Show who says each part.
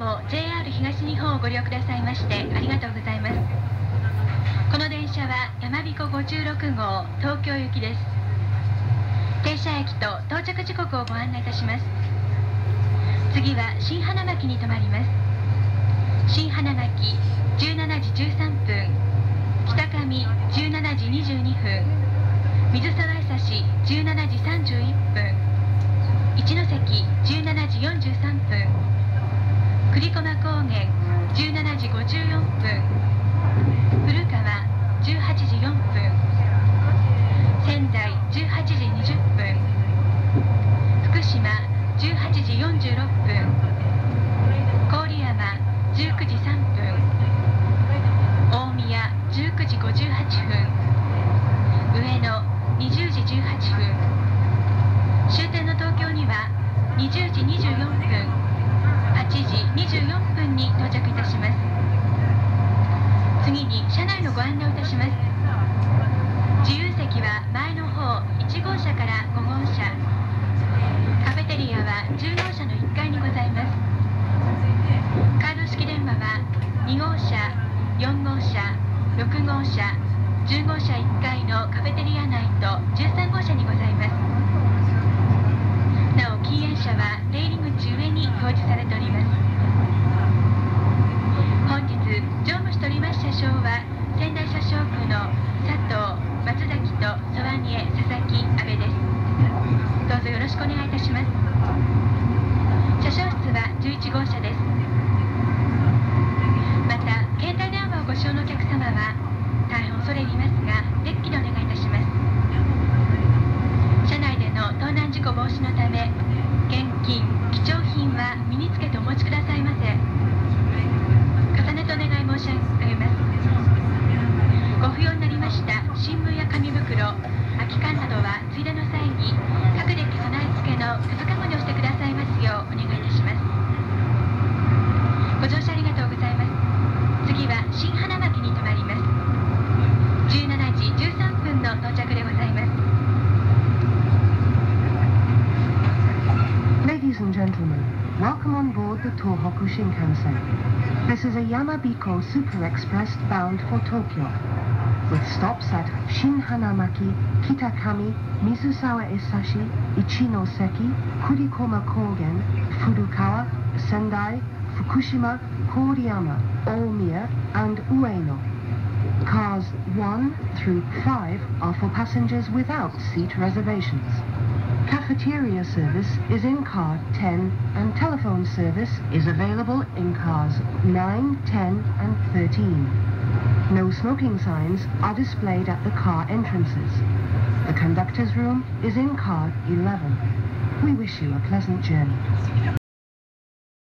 Speaker 1: も JR 東日本をご利用くださいましてありがとうございます。この電車は山彦56号東京行きです。停車駅と到着時刻をご案内いたします。次は新花巻に停まります。新花巻17時13分。北上17時22分。水沢江差17時31分。一ノ関17時43分。栗駒高原17時54分。古川18時4分。仙台18時20分。福島18時46分。郡山19時3分。大宮19時58分上野20時18分終点の東京には20時24分8時24分に到着いたします次に車内のご案内いたします。自由席は前の方1号車から5号車。カフェテリアは10号車の1階にございます。カード式電話は2号車4号車6号車10号車1階のカフェテリア内と13号車にございますなお禁煙車は出入り口上に表示されております本日乗務しております車掌は仙台車掌区の佐藤松崎と沢煮江佐々木阿部です。どうぞよろしくお願いいたします。車掌室は11号車です。また携帯電話をご使用のお客様は大変恐れ入りますがデッキでお願いいたします車内での盗難事故防止のため現金貴重品は身につけてお持ちくださいませ重ねてお願い申し上げますご不要になりました新聞や紙袋空き缶などはついでの際に各デッキ備え付けのくずかごにをしてくださいますようお願いいたしますご乗車ありがとうございます次は新花巻に停まります17時13分の到着でございます
Speaker 2: Ladies and gentlemen, welcome on board the Tohoku Shinkansen. This is a Yamabiko Super Express bound for Tokyo, with stops at Shinhanamaki, Kitakami, Mizusawa Esashi, Ichinoseki, Kurikoma Kogen, Furukawa, Sendai, Fukushima, Koriyama, Omiya, and Ueno. Cars 1 through 5 are for passengers without seat reservations. Cafeteria service is in car 10 and telephone service is available in cars 9, 10 and 13. No smoking signs are displayed at the car entrances. The conductor's room is in car 11. We wish you a pleasant journey.